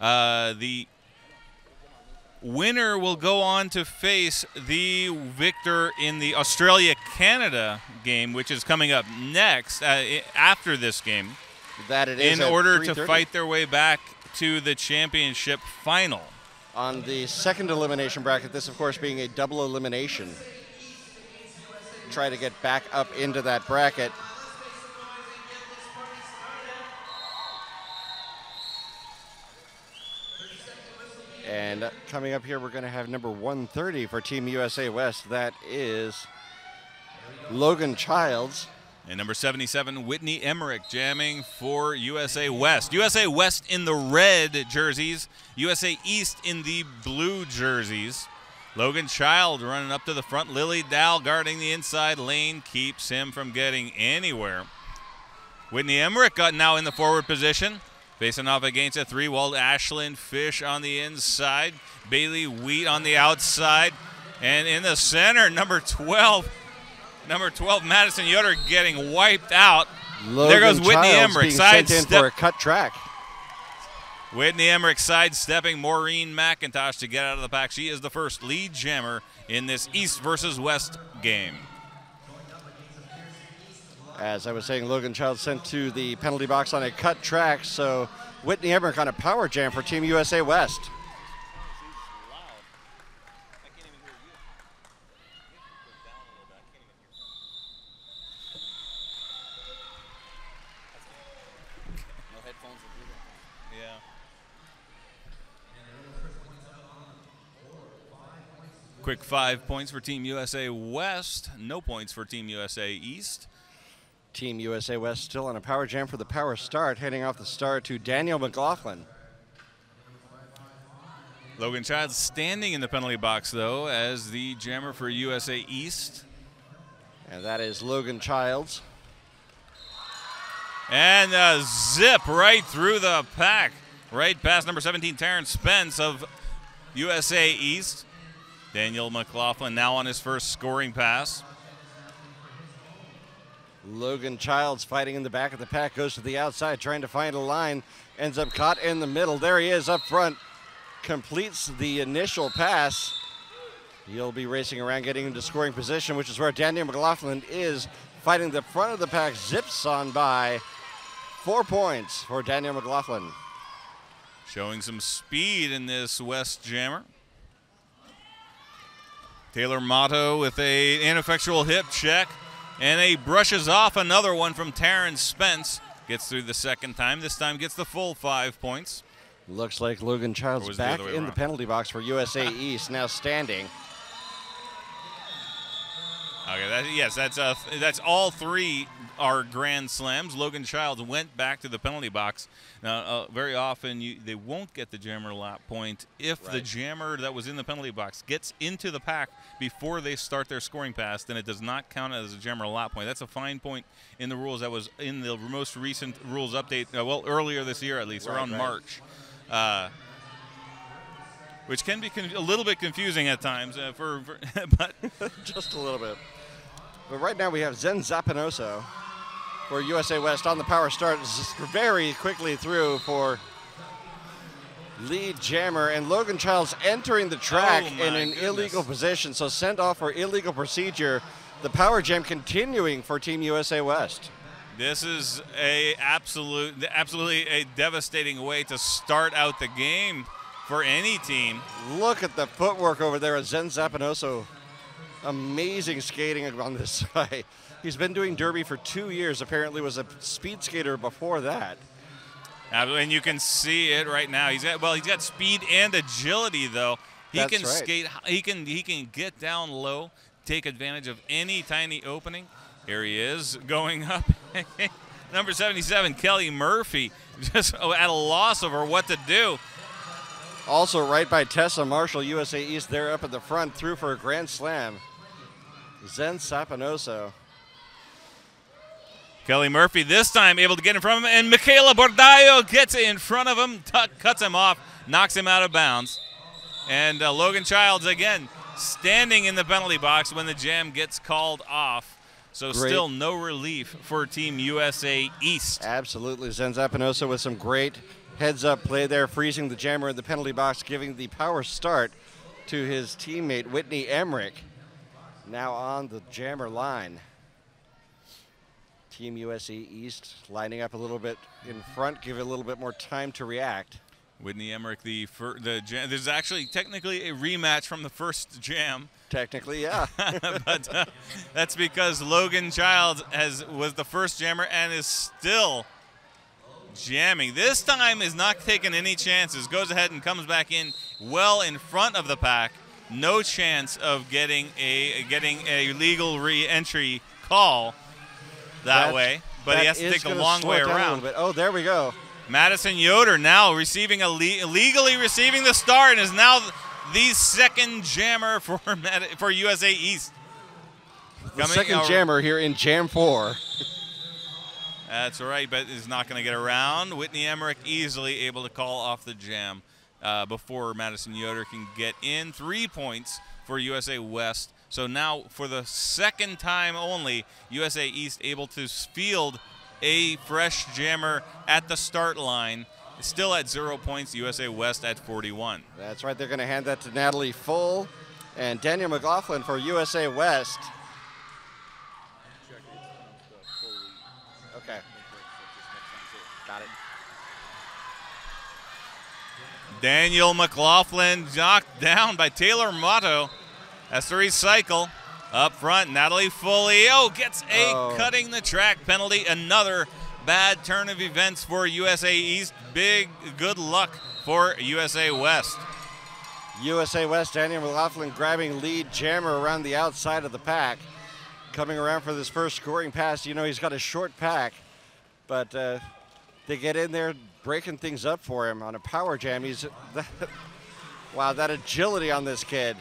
Uh, the winner will go on to face the victor in the Australia Canada game, which is coming up next uh, after this game. That it is in order to fight their way back to the championship final. On the second elimination bracket, this of course being a double elimination. Try to get back up into that bracket. And coming up here, we're going to have number 130 for Team USA West. That is Logan Childs. And number 77, Whitney Emmerich, jamming for USA West. USA West in the red jerseys, USA East in the blue jerseys. Logan Child running up to the front. Lily Dow guarding the inside lane keeps him from getting anywhere. Whitney Emmerich got now in the forward position. Facing off against a three walled Ashland Fish on the inside. Bailey Wheat on the outside. And in the center, number 12, number 12, Madison Yoder getting wiped out. Logan there goes Whitney Emmerich. being Side sent for a cut track. Whitney Emmerich sidestepping Maureen McIntosh to get out of the pack. She is the first lead jammer in this East versus West game. As I was saying, Logan Child sent to the penalty box on a cut track, so Whitney Emmerich on a power jam for Team USA West. Quick five points for Team USA West. No points for Team USA East. Team USA West still on a power jam for the power start, heading off the start to Daniel McLaughlin. Logan Child standing in the penalty box, though, as the jammer for USA East. And that is Logan Childs. And a zip right through the pack, right past number 17, Taryn Spence of USA East. Daniel McLaughlin now on his first scoring pass. Logan Childs fighting in the back of the pack, goes to the outside, trying to find a line, ends up caught in the middle. There he is up front, completes the initial pass. He'll be racing around, getting into scoring position, which is where Daniel McLaughlin is fighting the front of the pack, zips on by. Four points for Daniel McLaughlin. Showing some speed in this West Jammer. Taylor Motto with a ineffectual hip check. And he brushes off another one from Taryn Spence. Gets through the second time. This time gets the full five points. Looks like Logan Childs the back way in the penalty box for USA East, now standing. Okay, that, yes, that's uh, that's all three are grand slams. Logan Childs went back to the penalty box. Now, uh, very often you, they won't get the jammer lap point if the jammer that was in the penalty box gets into the pack before they start their scoring pass. Then it does not count as a jammer lap point. That's a fine point in the rules that was in the most recent rules update. Uh, well, earlier this year at least, Right, around right. March. Uh, which can be con- a little bit confusing at times, uh, for, for but Just a little bit. But right now we have Zen Zapanoso for USA West on the power start. Very quickly through for lead jammer and Logan Childs entering the track Oh, in an goodness. illegal position. So sent off for illegal procedure. The power jam continuing for Team USA West. This is a absolute, absolutely a devastating way to start out the game for any team. Look at the footwork over there of Zen Zapanoso. Amazing skating on this side. He's been doing derby for two years. Apparently, was a speed skater before that. And you can see it right now. He's got well, he's got speed and agility though. He That's can right. skate. He can he can get down low, take advantage of any tiny opening. Here he is going up. Number 77, Kelly Murphy, just at a loss over what to do. Also, right by Tessa Marshall, USA East, there up at the front, through for a grand slam. Zen Sapanoso. Kelly Murphy this time able to get in front of him, and Michaela Bordallo gets in front of him, cuts him off, knocks him out of bounds. And uh, Logan Childs again standing in the penalty box when the jam gets called off. So Great. still no relief for Team USA East. Absolutely. Zen Zapanoso with some great heads up play there, freezing the jammer in the penalty box, giving the power start to his teammate Whitney Emmerich. Now on the jammer line. Team USA East lining up a little bit in front, give it a little bit more time to react. Whitney Emmerich, the the jam. There's actually technically a rematch from the first jam, Technically, yeah. but uh, that's because Logan Child has was the first jammer and is still jamming. This time is not taking any chances. Goes ahead and comes back in well in front of the pack. No chance of getting a getting a legal re-entry call that way. But that he has to take a long way it down a little around. But Oh, there we go. Madison Yoder now receiving a le- legally receiving the start and is now the second jammer for for USA East. The Coming second jammer here in Jam 4. That's right, but is not going to get around. Whitney Emmerich easily able to call off the jam uh, before Madison Yoder can get in. Three points for USA West. So now, for the second time only, USA East able to field a fresh jammer at the start line. Still at zero points, USA West at 41. That's right. They're going to hand that to Natalie Foley and Daniel McLaughlin for USA West. Okay. Got it. Daniel McLaughlin knocked down by Taylor Motto. That's the recycle. Up front, Natalie Foley. Oh, gets a Oh. cutting the track penalty. Another bad turn of events for USA East. Big good luck for USA West. USA West, Daniel McLaughlin grabbing lead jammer around the outside of the pack. Coming around for this first scoring pass. You know, he's got a short pack, but uh, they get in there breaking things up for him on a power jam. He's wow, that agility on this kid.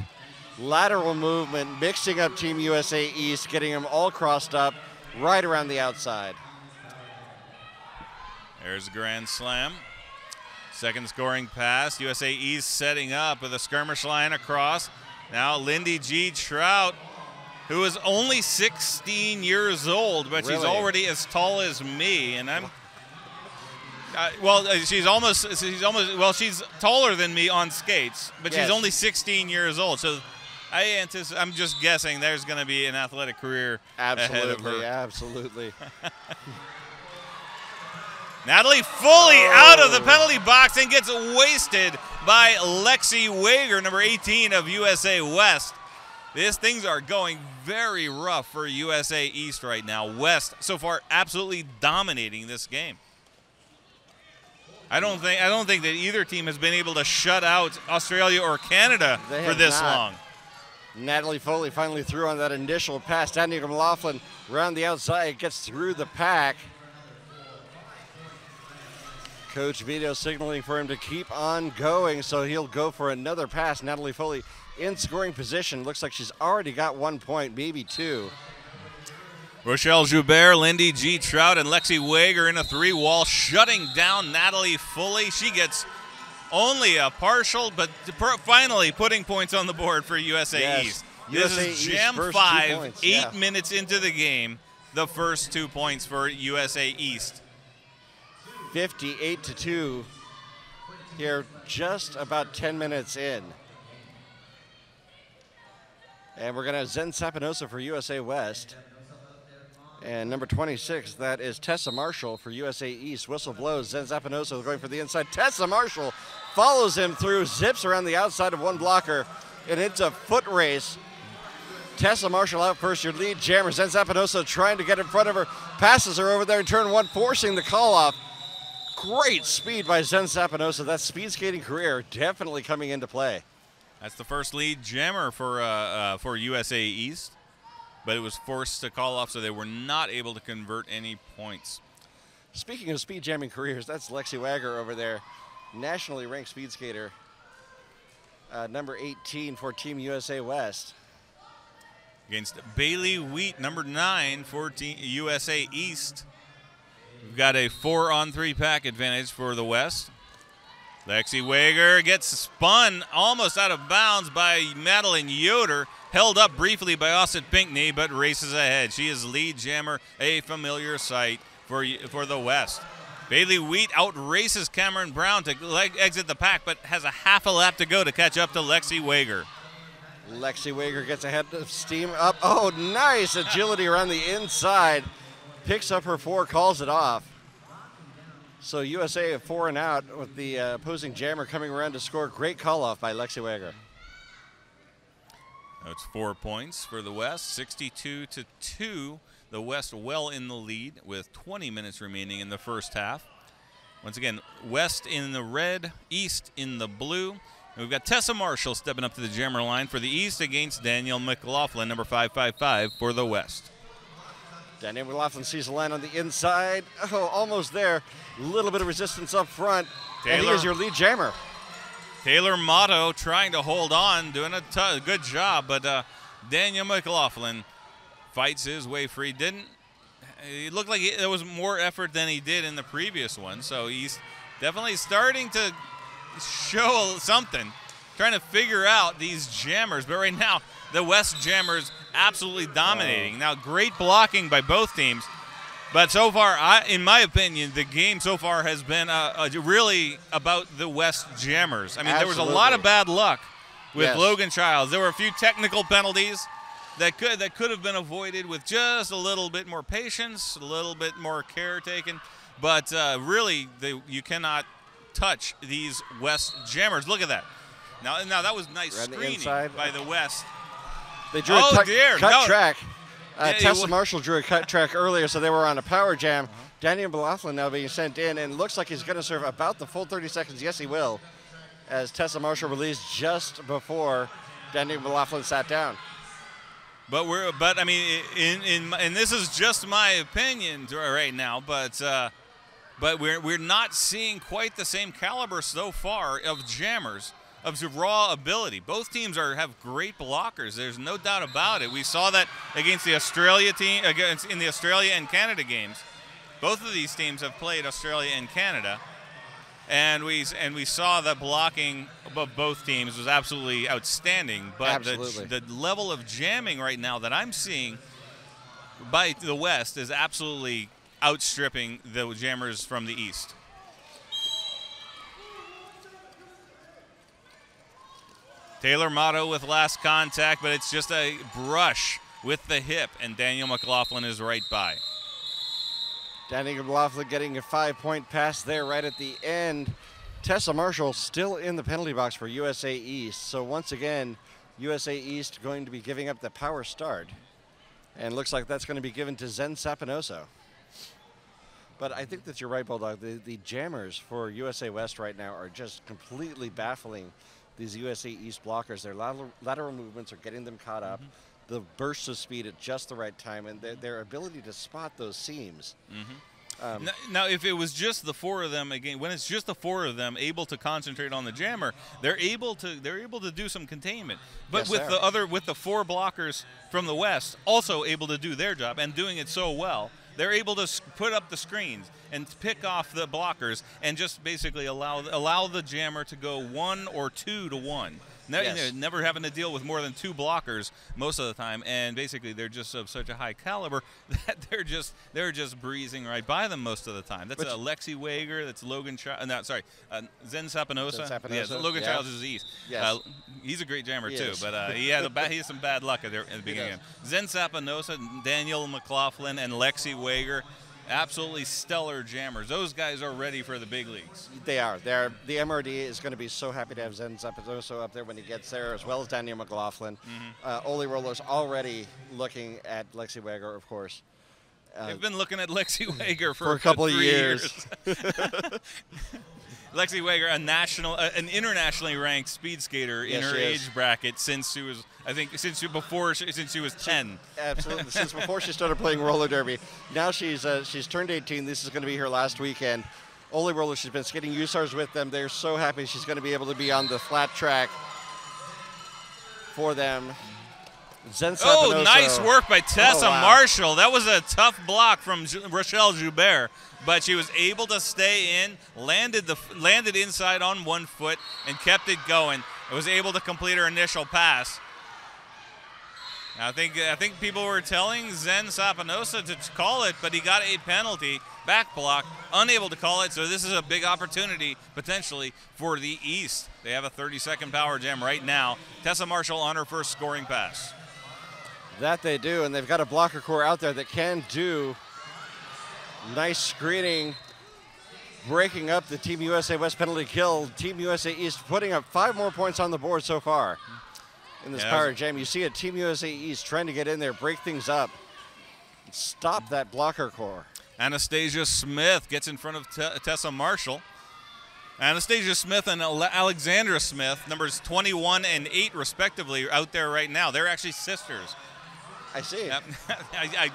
Lateral movement, mixing up Team USA East, getting them all crossed up right around the outside. There's a grand slam. Second scoring pass. USA East setting up with a skirmish line across. Now Lindy G. Trout, who is only 16 years old, but she's already as tall as me, and I'm. Uh, well, she's almost. She's almost. Well, she's taller than me on skates, but Yes. she's only 16 years old. So, I anticipate. I'm just guessing there's going to be an athletic career ahead of Absolutely, her. absolutely. Natalie Foley out of the penalty box and gets wasted by Lexi Wager, number 18 of USA West. These things are going very rough for USA East right now. West so far absolutely dominating this game. I don't think I don't think that either team has been able to shut out Australia or Canada They for this not. long. Natalie Foley finally threw on that initial pass. Daniel McLaughlin around the outside gets through the pack. Coach Vito signaling for him to keep on going, so he'll go for another pass. Natalie Foley in scoring position. Looks like she's already got one point, maybe two. Rochelle Joubert, Lindy G. Trout, and Lexi Wager in a three wall, shutting down Natalie Foley. She gets only a partial, but finally putting points on the board for USA Yes. East. USA this is East Jam first two 5, points, eight yeah. minutes into the game, the first two points for USA East. 58 to 2 here, just about 10 minutes in. And we're going to have Zen Sapinosa for USA West. And number 26, that is Tessa Marshall for USA East. Whistle blows. Zen Zapinoso going for the inside. Tessa Marshall follows him through, zips around the outside of one blocker, and it's a foot race. Tessa Marshall out first, your lead jammer. Zen Zapinoso trying to get in front of her, passes her over there in turn one, forcing the call off. Great speed by Zen Sapinosa. That speed skating career definitely coming into play. That's the first lead jammer for uh, uh, for USA East, but it was forced to call off, so they were not able to convert any points. Speaking of speed jamming careers, that's Lexi Wagger over there, nationally ranked speed skater, uh, number 18 for Team USA West. against Bailey Wheat, number nine for Team USA East. We've got a four on three pack advantage for the West. Lexi Wager gets spun almost out of bounds by Madeline Yoder, held up briefly by Austin Pinkney, but races ahead. She is lead jammer, a familiar sight for, for the West. Bailey Wheat outraces Cameron Brown to exit the pack, but has a half a lap to go to catch up to Lexi Wager. Lexi Wager gets ahead of steam up. Oh, nice agility around the inside. Picks up her four, calls it off. So USA four and out with the uh, opposing jammer coming around to score. Great call off by Lexi Wager. That's four points for the West, 62 to 2. The West well in the lead with 20 minutes remaining in the first half. Once again, West in the red, East in the blue. And we've got Tessa Marshall stepping up to the jammer line for the East against Danielle McLaughlin, number 555 for the West. Danielle McLaughlin sees the line on the inside. Oh, almost there. A little bit of resistance up front. And Taylor. here's your lead jammer. Taylor Motto trying to hold on, doing a good job, but uh, Daniel McLaughlin fights his way free. Didn't it looked like it, was more effort than he did in the previous one, so he's definitely starting to show something, trying to figure out these jammers. But right now, the West jammers absolutely dominating. Now, great blocking by both teams. But so far, I, in my opinion, the game so far has been uh, uh, really about the West Jammers. I mean, there was a lot of bad luck with Yes. Logan Childs. There were a few technical penalties that could that could have been avoided with just a little bit more patience, a little bit more care taken. But uh, really, they, you cannot touch these West Jammers. Look at that. Now, now that was nice Around screening inside. by the West. They drew Oh, a cut, dear, cut no. track. Uh, Yeah, wa- Marshall drew a cut track earlier, so they were on a power jam. Uh-huh. Daniel now being sent in, and looks like he's going to serve about the full 30 seconds. Yes, he will, as Tessa Marshall released just before Daniel McLaughlin sat down. But we're, but I mean, in in and this is just my opinion right now, but uh, but we're we're not seeing quite the same caliber so far of jammers of raw ability. Both teams are have great blockers. There's no doubt about it. We saw that against the Australia team against in the Australia and Canada games. Both of these teams have played Australia and Canada and we and we saw that blocking of both teams was absolutely outstanding. But the, the level of jamming right now that I'm seeing by the West is absolutely outstripping the jammers from the East. Taylor Motto with last contact, but it's just a brush with the hip, and Daniel McLaughlin is right by. Daniel McLaughlin getting a five point pass there right at the end. Tessa Marshall still in the penalty box for USA East. So once again, USA East going to be giving up the power start. And looks like that's going to be given to Zen Sapinoso. But I think that you're right, Bulldog. The, the jammers for USA West right now are just completely baffling these USA East blockers. Their lateral, lateral movements are getting them caught up. The bursts of speed at just the right time, and their, their ability to spot those seams. Um, Now, now, if it was just the four of them again, when it's just the four of them able to concentrate on the jammer, they're able to they're able to do some containment. But Yes, with the are. other with the four blockers from the west also able to do their job and doing it so well, they're able to put up the screens and pick off the blockers and just basically allow allow the jammer to go one or two to one. Ne- Yes. you know, never having to deal with more than two blockers most of the time, and basically they're just of such a high caliber that they're just they're just breezing right by them most of the time. That's Which- uh, Lexi Wager. That's Logan. Uh, no, sorry, uh, Zen Sapinosa. Zen Sapinosa, Logan yeah. Childs is East. Yes. Uh, he's a great jammer He too, is. but uh, he had a ba- he has some bad luck at, the, at the beginning. Zen Sapinosa, Daniel McLaughlin, and Lexi Wager. Absolutely stellar jammers. Those guys are ready for the big leagues. They are. They are. The MRD is going to be so happy to have Zen Zapatoso up there when he gets there, as well as Daniel McLaughlin. Mm-hmm. Uh, Oly Roller's already looking at Lexi Wager, of course. Uh, They've been looking at Lexi Wager for, For a couple of three years. Lexi Wager, a national, uh, an internationally ranked speed skater in Yes, her she is. age bracket since she was, I think, since she, before she, since she was ten. Absolutely. Since before she started playing roller derby, now she's uh, she's turned 18. This is going to be her last weekend. Oly Roller, she's been skating USARs with them. They're so happy she's going to be able to be on the flat track for them. Zen Oh, nice work by Tessa Oh, wow. Marshall. That was a tough block from Rochelle Joubert, but she was able to stay in, landed the landed inside on one foot, and kept it going. And was able to complete her initial pass. I think I think people were telling Zen Sapinosa to call it, but he got a penalty. back block, unable to call it. So this is a big opportunity potentially for the East. They have a 30 second power jam right now. Tessa Marshall on her first scoring pass. That they do, and they've got a blocker core out there that can do nice screening, breaking up the Team USA West penalty kill. Team USA East putting up five more points on the board so far in this Yeah, power jam. You see a Team USA East trying to get in there, break things up, stop that blocker core. Anastasia Smith gets in front of Te- Tessa Marshall. Anastasia Smith and Alexandra Smith, numbers 21 and 8 respectively, out there right now. They're actually sisters. I see. Yep. I, I,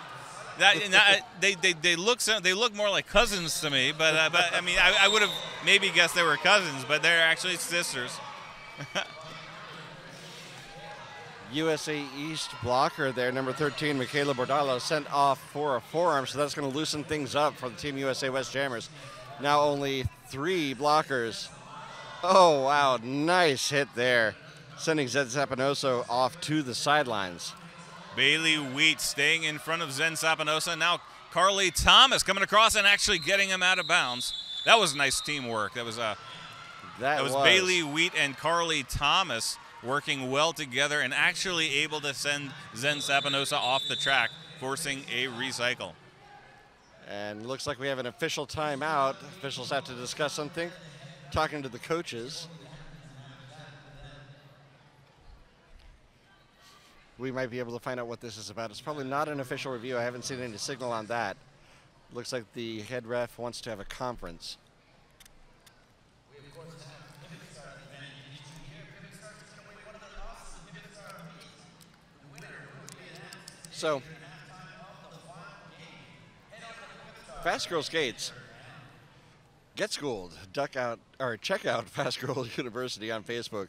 that, that- they, they, they look they look more like cousins to me, but uh, but I mean I, I would have maybe guessed they were cousins, but they're actually sisters. USA East blocker there, number 13, Michaela Bordallo, sent off for a forearm, so that's going to loosen things up for the Team USA West Jammers. Now only three blockers. Oh, wow, nice hit there, sending Zed Zapanoso off to the sidelines. Bailey Wheat staying in front of Zen Sapanosa. Now Carly Thomas coming across and actually getting him out of bounds. That was nice teamwork. That was uh, That, that was, Bailey Wheat and Carly Thomas working well together and actually able to send Zen Sapanosa off the track, forcing a recycle. And looks like we have an official timeout. Officials have to discuss something. Talking to the coaches. We might be able to find out what this is about. It's probably not an official review. I haven't seen any signal on that. Looks like the head ref wants to have a conference. So, Fast Girl Skates. Get schooled. Duck out or check out Fast Girl University on Facebook.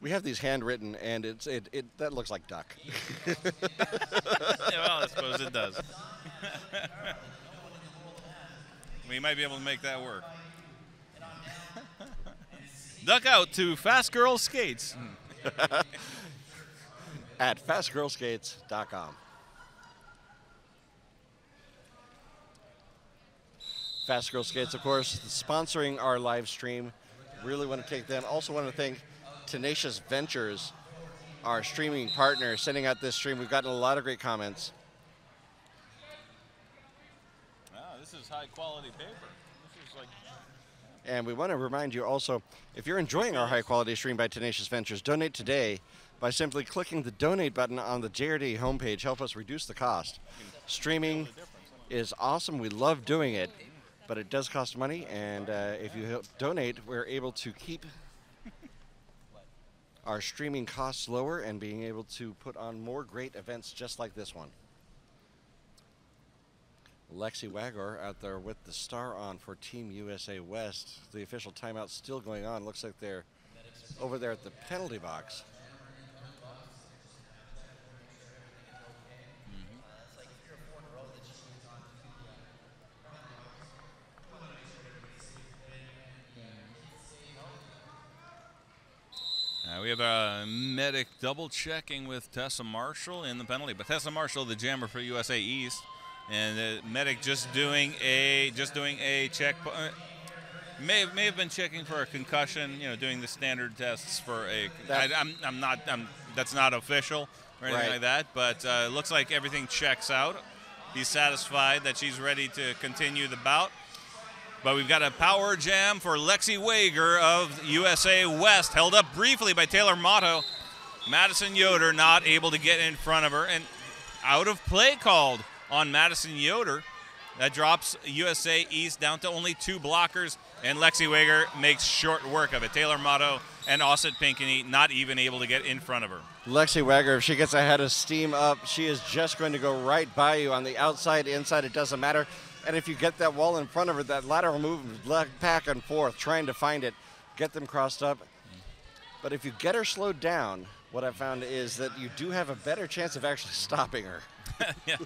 We have these handwritten, and it's it, it that looks like duck. Well, I suppose it does. we might be able to make that work. Duck out to Fast Girl Skates. at fastgirlskates.com. Fast Girl Skates, of course, sponsoring our live stream. Really want to take them. Also want to thank Tenacious Ventures, our streaming partner, sending out this stream. We've gotten a lot of great comments. Wow, this is high quality paper. This is like And we want to remind you also, if you're enjoying our high quality stream by Tenacious Ventures, donate today by simply clicking the donate button on the JRD homepage. Help us reduce the cost. Streaming is awesome. We love doing it, but it does cost money. And uh, if you help donate, we're able to keep our streaming costs lower and being able to put on more great events just like this one. Lexi Wager out there with the star on for Team USA West. The official timeout still going on. Looks like they're over there at the penalty box. Uh, we have a medic double checking with Tessa Marshall in the penalty, but Tessa Marshall, the jammer for USA East, and the medic just doing a just doing a check. Uh, may have, may have been checking for a concussion. You know, doing the standard tests for a. That- I, I'm I'm not I'm that's not official or anything Right. like that, but uh, it looks like everything checks out. He's satisfied that she's ready to continue the bout. But we've got a power jam for Lexi Wager of USA West, held up briefly by Taylor Motto. Madison Yoder not able to get in front of her, and out of play called on Madison Yoder. That drops USA East down to only two blockers, and Lexi Wager makes short work of it. Taylor Motto and Austin Pinkney not even able to get in front of her. Lexi Wager, if she gets ahead of steam up, she is just going to go right by you on the outside, inside, it doesn't matter. And if you get that wall in front of her, that lateral move, leg back and forth, trying to find it, get them crossed up. But if you get her slowed down, what I found is that you do have a better chance of actually stopping her.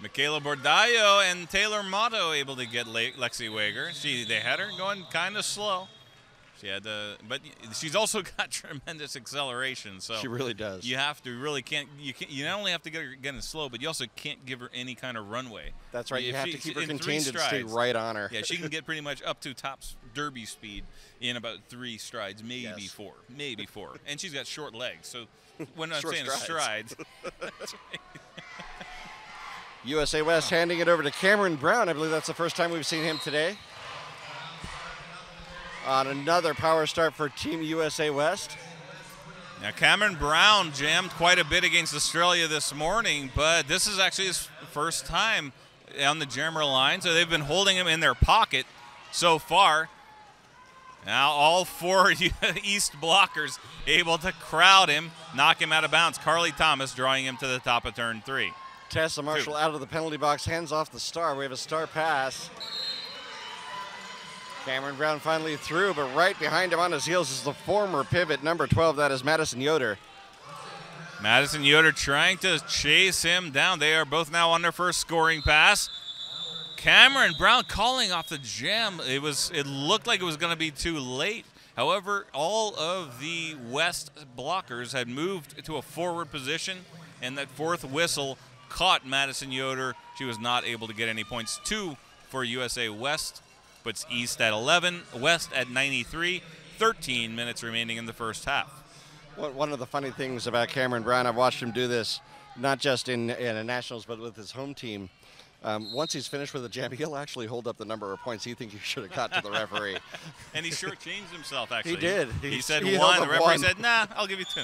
Michaela Bordallo and Taylor Motto able to get Le- Lexi Wager. She they had her going kind of slow. She had the, but she's also got tremendous acceleration. So She really does. you have to really can't you can't. you not only have to get her getting slow, but you also can't give her any kind of runway. That's right. You If have she- to keep her contained and stay right on her. Yeah, she can get pretty much up to top derby speed in about three strides, maybe Yes. four, maybe four. And she's got short legs, so when I'm saying strides. strides, USA West handing it over to Cameron Brown. I believe that's the first time we've seen him today. On another power start for Team USA West. Now, Cameron Brown jammed quite a bit against Australia this morning, but this is actually his first time on the jammer line, so they've been holding him in their pocket so far. Now, all four East blockers able to crowd him, knock him out of bounds. Carly Thomas drawing him to the top of turn three. Tessa Marshall out of the penalty box, hands off the star. We have a star pass. Cameron Brown finally through, but right behind him on his heels is the former pivot, number 12. That is Madison Yoder. Madison Yoder trying to chase him down. They are both now on their first scoring pass. Cameron Brown calling off the jam. It was it looked like it was going to be too late. However, all of the West blockers had moved to a forward position, and that fourth whistle caught Madison Yoder. She was not able to get any points. Two for USA West, puts East at 11, West at 93. 13 minutes remaining in the first half. One one of the funny things about Cameron Brown, I've watched him do this not just in, in nationals, but with his home team. Um, once he's finished with a jam, he'll actually hold up the number of points he thinks he should have got to the referee. And he shortchanged himself, actually. He did. He, He- said he one. The referee one. said, nah, I'll give you two.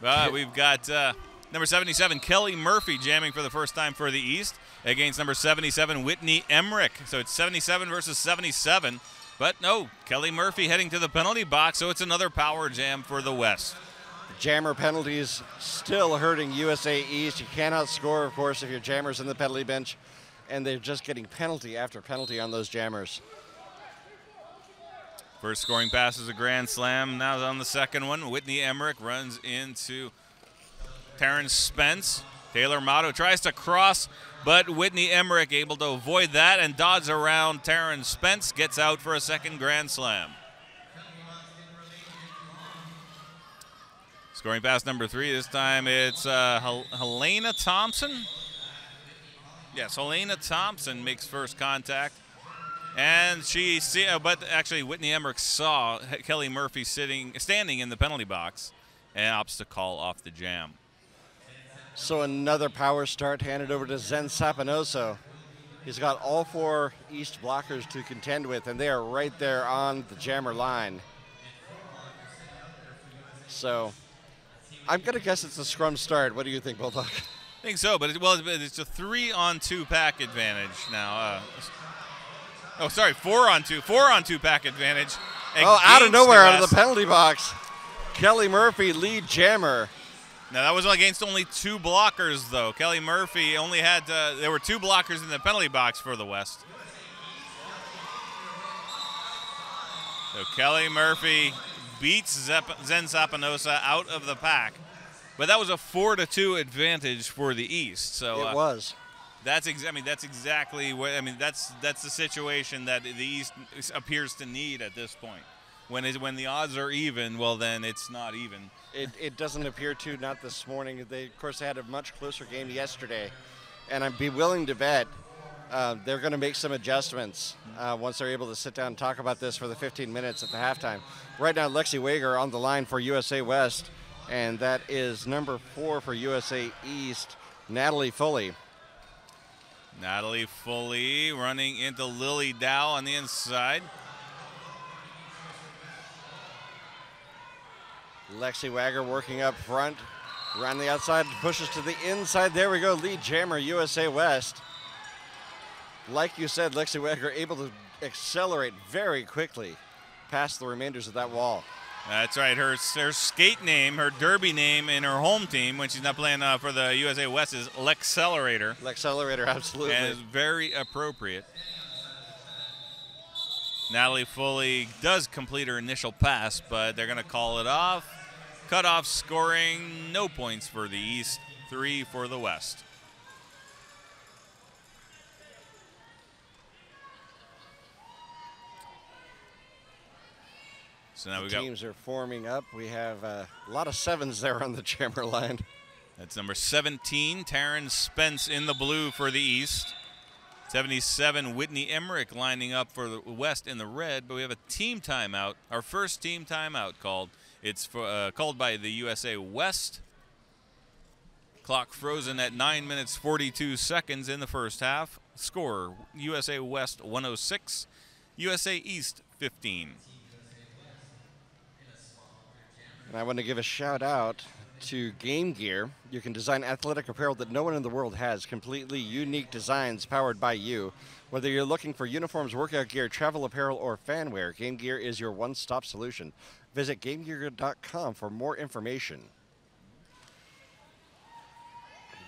But we've got uh, number 77, Kelly Murphy, jamming for the first time for the East against number 77, Whitney Emmerich. So it's 77 versus 77. But no, Kelly Murphy heading to the penalty box, so it's another power jam for the West. Jammer penalties still hurting USA East. You cannot score, of course, if your jammer's in the penalty bench, and they're just getting penalty after penalty on those jammers. First scoring pass is a grand slam. Now on the second one, Whitney Emmerich runs into Taryn Spence. Taylor Motto tries to cross, but Whitney Emmerich able to avoid that and dodge around Taryn Spence. Gets out for a second grand slam. Scoring pass number three. This time it's uh, Hel- Helena Thompson. Yes, Helena Thompson makes first contact. And she see, uh, but actually Whitney Emmerich saw Kelly Murphy sitting, standing in the penalty box, and opts to call off the jam. So another power start handed over to Zen Sapinoso. He's got all four East blockers to contend with, and they are right there on the jammer line. So I'm going to guess it's a scrum start. What do you think, Bulldog? I think so, but it, well, it's a three-on-two pack advantage now. Uh, oh, sorry, four-on-two, four-on-two pack advantage. Oh, out of nowhere, out of the penalty box. Kelly Murphy, lead jammer. Now that was against only two blockers, though. Kelly Murphy only had uh, there were two blockers in the penalty box for the West. So Kelly Murphy beats Zep- Zen out of the pack, but that was a four to two advantage for the East. So It uh, was. that's ex- I mean that's exactly what I mean that's that's the situation that the East appears to need at this point. When it, when the odds are even, well then it's not even. It, it doesn't appear to, not this morning. They, of course, had a much closer game yesterday, and I'd be willing to bet uh, they're going to make some adjustments uh, once they're able to sit down and talk about this for the 15 minutes at the halftime. Right now, Lexi Wager on the line for USA West, and that is number four for USA East, Natalie Foley. Natalie Foley running into Lily Dow on the inside. Lexi Wagger working up front, around the outside, pushes to the inside. There we go, lead jammer USA West. Like you said, Lexi Wagger able to accelerate very quickly past the remainders of that wall. That's right. Her her skate name, her derby name in her home team when she's not playing uh, for the USA West is Lexcelerator. Accelerator, absolutely. And is very appropriate. Natalie Foley does complete her initial pass, but they're going to call it off. Cutoff scoring, no points for the East, three for the West. So now we got teams are forming up. We have uh, a lot of sevens there on the jammer line. that's number 17, Taryn Spence in the blue for the East. 77, Whitney Emmerich lining up for the West in the red. But we have a team timeout, our first team timeout called. It's for, uh, called by the USA West. Clock frozen at 9 minutes 42 seconds in the first half. Score USA West 106, USA East 15. And I want to give a shout out to Game Gear. You can design athletic apparel that no one in the world has, completely unique designs powered by you. Whether you're looking for uniforms, workout gear, travel apparel, or fan wear, Game Gear is your one stop solution. Visit GameGear.com for more information.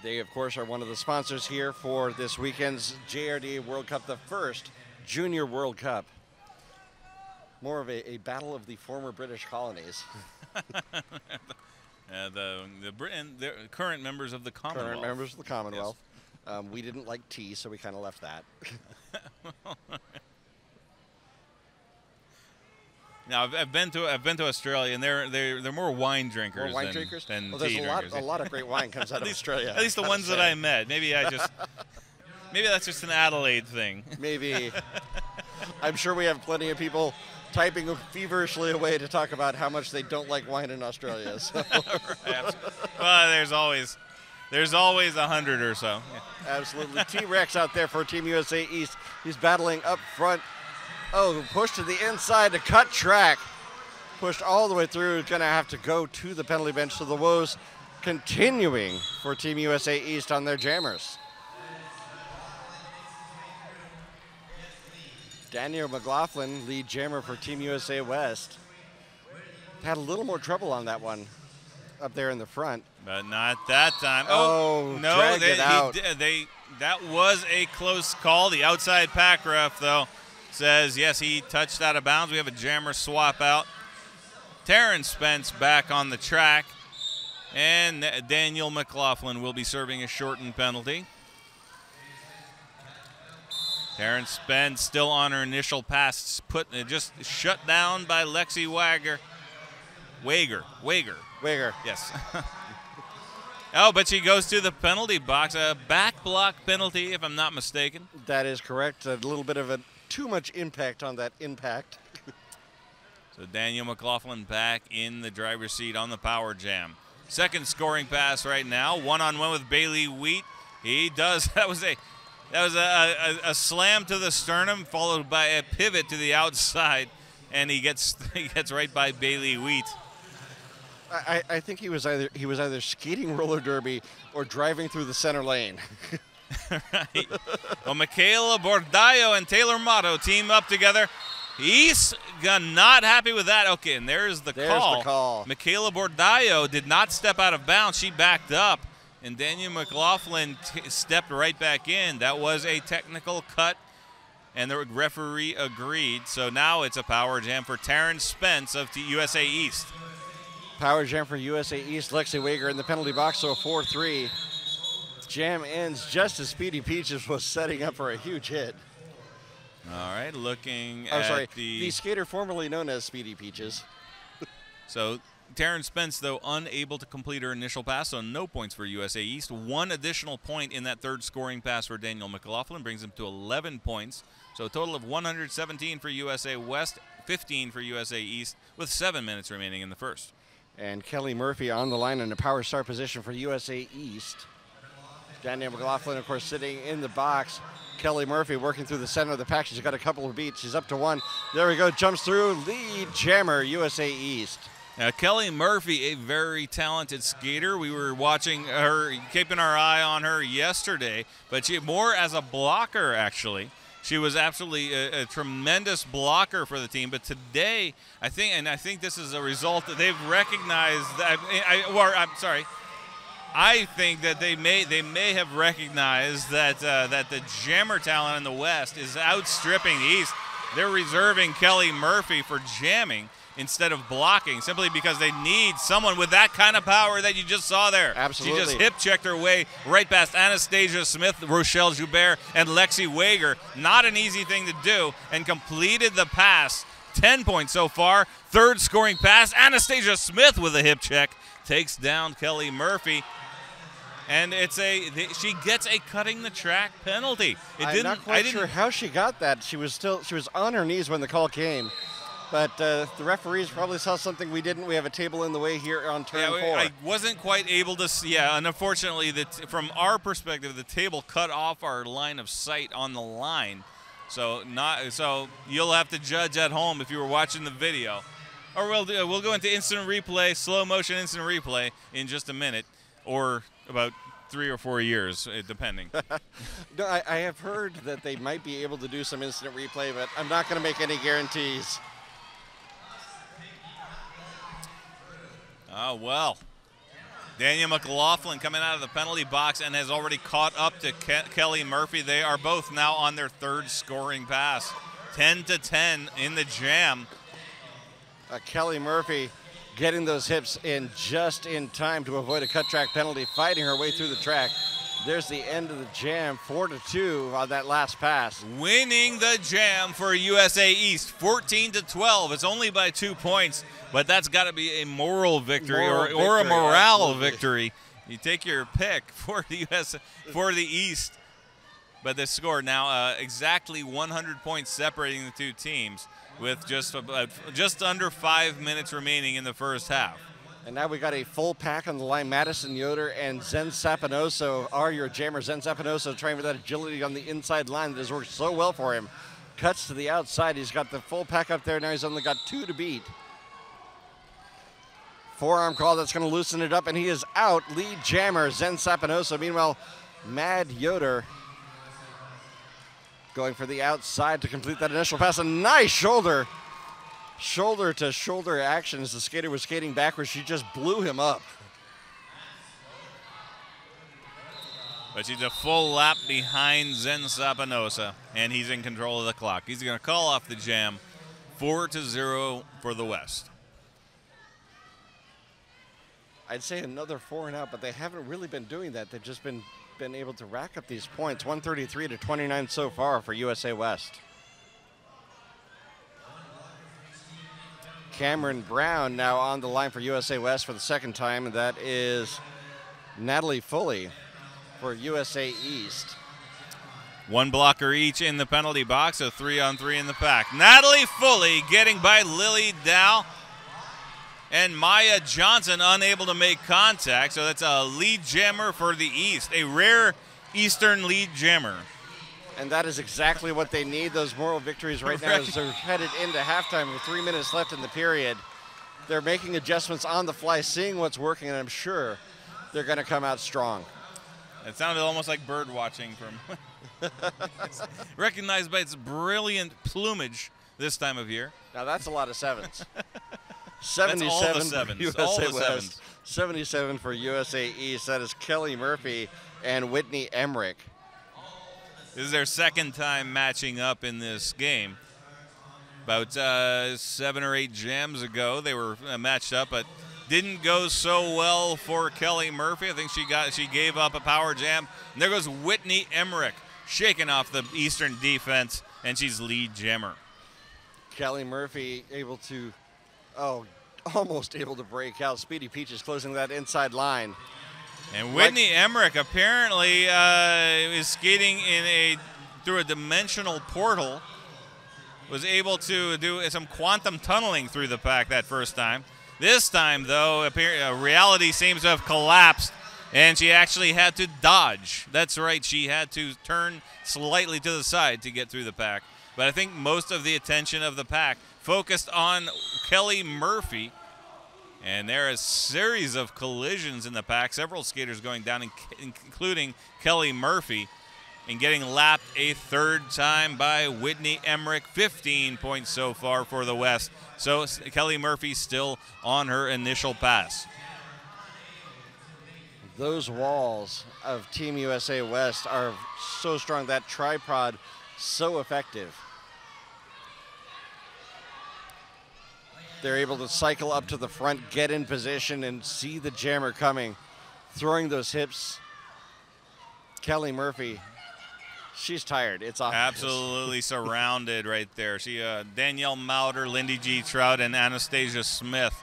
They, of course, are one of the sponsors here for this weekend's JRD World Cup, the first Junior World Cup. More of a, a battle of the former British colonies. Uh, the the Britain, the current members of the Commonwealth. current members of the Commonwealth. Um, we didn't like tea, so we kind of left that. Now I've, I've been to I've been to Australia, and they're they're they're more wine drinkers More wine than, drinkers. than well, there's a lot, drinkers. a lot of great wine comes out of least, Australia. At least the ones that. I met. Maybe I just maybe that's just an Adelaide thing. Maybe. I'm sure we have plenty of people typing feverishly away to talk about how much they don't like wine in Australia. So, well, there's always there's always a hundred or so. Yeah. absolutely. T Rex out there for Team USA East. He's battling up front. Oh, push to the inside to cut track. Pushed all the way through. Going to have to go to the penalty bench. So the woes continuing for Team USA East on their jammers. Daniel McLaughlin, lead jammer for Team USA West. Had a little more trouble on that one up there in the front. But not that time. Oh, oh no, they. He, they that was a close call. The outside pack ref though says yes, he touched out of bounds. We have a jammer swap out. Taryn Spence back on the track, and Daniel McLaughlin will be serving a shortened penalty. Taryn Spence still on her initial pass, put uh, just shut down by Lexi Wager. Wager, Wager, Wager. Yes. oh, but she goes to the penalty box. A back block penalty, if I'm not mistaken. That is correct. A little bit of a too much impact on that impact. So Daniel McLaughlin back in the driver's seat on the power jam. Second scoring pass right now, one on one with Bailey Wheat. He does. That was a that was a, a, a slam to the sternum, followed by a pivot to the outside, and he gets he gets right by Bailey Wheat. I, I think he was either he was either skating roller derby or driving through the center lane. right. Well, Michaela Bordallo and Taylor Motto team up together. He's g- not happy with that. Okay, and there's the There's call. the call. Michaela Bordallo did not step out of bounds. She backed up, and Daniel McLaughlin stepped right back in. That was a technical cut, and the referee agreed. So now it's a power jam for Taryn Spence of USA East. Power jam for USA East. Lexi Wager in the penalty box, so a 4-3. Jam ends just as Speedy Peaches was setting up for a huge hit. All right, looking I'm at sorry, the the skater formerly known as Speedy Peaches. So Taryn Spence, though, unable to complete her initial pass, so no points for USA East. One additional point in that third scoring pass for Daniel McLaughlin brings him to 11 points. So a total of 117 for USA West, 15 for USA East, with seven minutes remaining in the first. And Kelly Murphy on the line in a power star position for USA East. Daniel McLaughlin, of course, sitting in the box. Kelly Murphy working through the center of the pack. She's got a couple of beats. She's up to one. There we go. Jumps through. Lead jammer, USA East. Now, Kelly Murphy, a very talented skater. We were watching her, keeping our eye on her yesterday, but she more as a blocker, actually. She was absolutely a, a tremendous blocker for the team. But today, I think, and I think this is a result that they've recognized that. I, or I'm sorry, I think that they may they may have recognized that uh, that the jammer talent in the West is outstripping the East. They're reserving Kelly Murphy for jamming instead of blocking, simply because they need someone with that kind of power that you just saw there. Absolutely. She just hip checked her way right past Anastasia Smith, Rochelle Joubert, and Lexi Wager. Not an easy thing to do, and completed the pass 10 points so far. Third scoring pass. Anastasia Smith with a hip check takes down Kelly Murphy. And it's a she gets a cutting the track penalty. It I'm didn't, not quite sure how she got that. She was still she was on her knees when the call came. But uh, the referees probably saw something we didn't. We have a table in the way here on turn yeah, four. I wasn't quite able to see. Yeah, and unfortunately, the from our perspective, the table cut off our line of sight on the line. So not so you'll have to judge at home if you were watching the video, or we'll do, we'll go into instant replay, slow motion instant replay in just a minute, or about three or four years, eh, depending. no, I, I have heard that they might be able to do some instant replay, but I'm not going to make any guarantees. Oh, well. Daniel McLaughlin coming out of the penalty box and has already caught up to Ke- Kelly Murphy. They are both now on their third scoring pass. 10 to 10 in the jam. Uh, Kelly Murphy getting those hips in just in time to avoid a cut track penalty, fighting her way through the track. There's the end of the jam, four to two on that last pass. Winning the jam for USA East, 14 to 12. It's only by two points, but that's got to be a moral victory moral or, victory, or a morale absolutely. victory. You take your pick for the US for the East. But the score now uh, exactly 100 points separating the two teams with just about, uh, just under five minutes remaining in the first half. And now we got a full pack on the line. Madison Yoder and Zen Sapinoso are your jammers. Zen Sapinoso trying for that agility on the inside line that has worked so well for him. Cuts to the outside. He's got the full pack up there. Now he's only got two to beat. Forearm call that's going to loosen it up, and he is out. Lead jammer Zen Sapinoso. Meanwhile, Mad Yoder going for the outside to complete that initial pass. A nice shoulder shoulder to shoulder action as the skater was skating backwards. She just blew him up. But she's a full lap behind Zen Sapinoso, and he's in control of the clock. He's going to call off the jam, four to zero for the West. I'd say another four and out, but they haven't really been doing that. They've just been been able to rack up these points, 133 to 29 so far for USA West. Cameron Brown now on the line for USA West for the second time, and that is Natalie Foley for USA East. One blocker each in the penalty box, so three on three in the pack. Natalie Foley getting by Lily Dow. And Maya Johnson unable to make contact, so that's a lead jammer for the East, a rare Eastern lead jammer. And that is exactly what they need, those moral victories right now as they're headed into halftime with three minutes left in the period. They're making adjustments on the fly, seeing what's working, and I'm sure they're going to come out strong. It sounded almost like bird watching from recognized by its brilliant plumage this time of year. Now that's a lot of sevens. 77 sevens. for USA West. Sevens. 77 for USA East. That is Kelly Murphy and Whitney Emmerich. This is their second time matching up in this game. About uh, seven or eight jams ago, they were uh, matched up, but didn't go so well for Kelly Murphy. I think she got she gave up a power jam. And there goes Whitney Emmerich, shaking off the Eastern defense, and she's lead jammer. Kelly Murphy able to, oh, almost able to break out. Speedy Peaches closing that inside line. And Whitney like, Emmerich apparently uh, is skating in a through a dimensional portal. Was able to do some quantum tunneling through the pack that first time. This time, though, appear, uh, reality seems to have collapsed, and she actually had to dodge. That's right, she had to turn slightly to the side to get through the pack. But I think most of the attention of the pack focused on Kelly Murphy and there is a series of collisions in the pack, several skaters going down, including Kelly Murphy, and getting lapped a third time by Whitney Emmerich. 15 points so far for the West. So Kelly Murphy still on her initial pass. Those walls of Team USA West are so strong, that tripod so effective. They're able to cycle up to the front, get in position, and see the jammer coming, throwing those hips. Kelly Murphy She's tired. It's obvious. Absolutely surrounded right there. She uh, Danielle Mauder, Lindy G. Trout, and Anastasia Smith.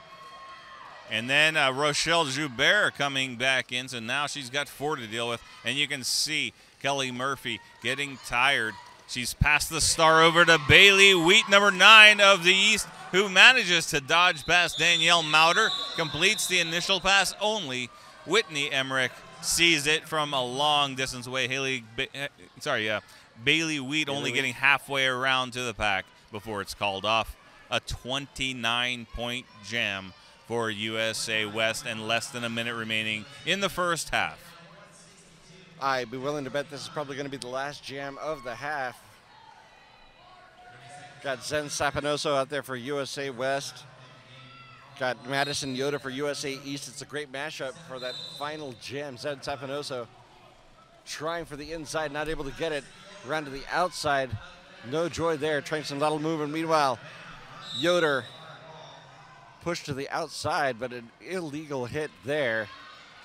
And then uh, Rochelle Joubert coming back in, so now she's got four to deal with. And you can see Kelly Murphy getting tired. She's passed the star over to Bailey Wheat, number nine of the East, who manages to dodge past Danielle Mauder, completes the initial pass only. Whitney Emmerich sees it from a long distance away. Haley, ba- eh, sorry, yeah, Bailey Wheat Bailey only Wheat. getting halfway around to the pack before it's called off. A 29 point jam for USA West, and less than a minute remaining in the first half. I'd be willing to bet this is probably going to be the last jam of the half. Got Zen Sapinoso out there for USA West. Got Madison Yoder for USA East. It's a great mashup for that final jam. Zen Sapinoso trying for the inside, not able to get it. Around to the outside. No joy there. Trying some little move. And meanwhile, Yoder pushed to the outside, but an illegal hit there,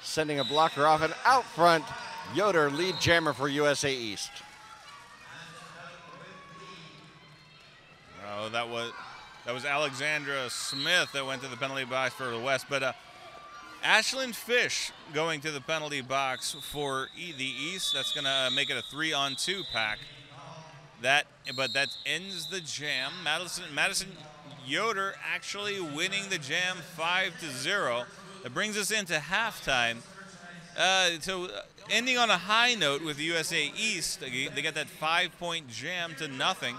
sending a blocker off and out front. Yoder, lead jammer for USA East. Oh, that was that was Alexandra Smith that went to the penalty box for the West, but uh, Ashlyn Fish going to the penalty box for e- the East. That's gonna make it a three-on-two pack. That, but that ends the jam. Madison Madison Yoder actually winning the jam five to zero. That brings us into halftime. Uh, so uh, ending on a high note with USA East, they got that five-point jam to nothing.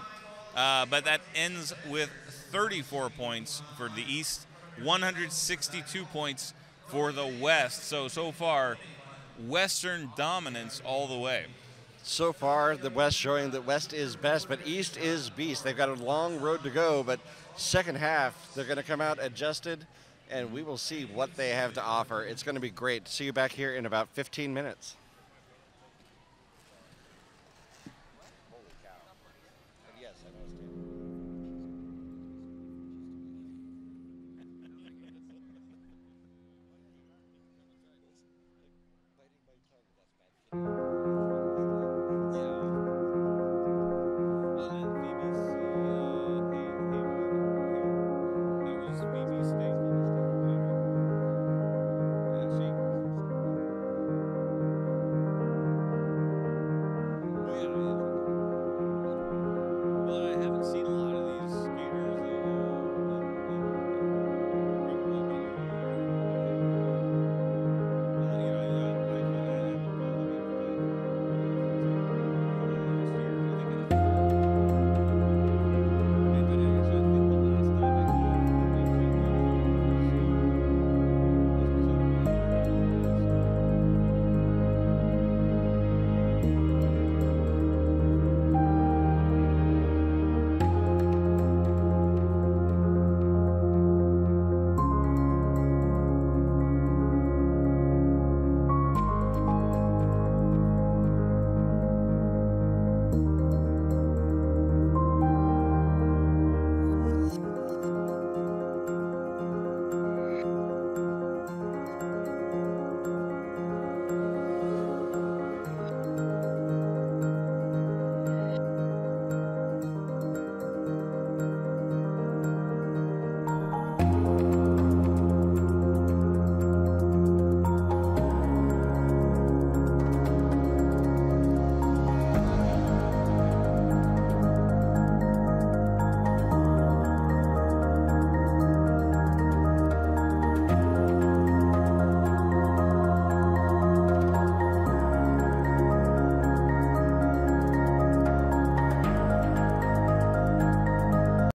Uh, but that ends with 34 points for the East, 162 points for the West. So so far, Western dominance all the way. So far, the West showing that West is best, but East is beast. They've got a long road to go, but second half, they're going to come out adjusted, and we will see what they have to offer. It's going to be great. See you back here in about 15 minutes.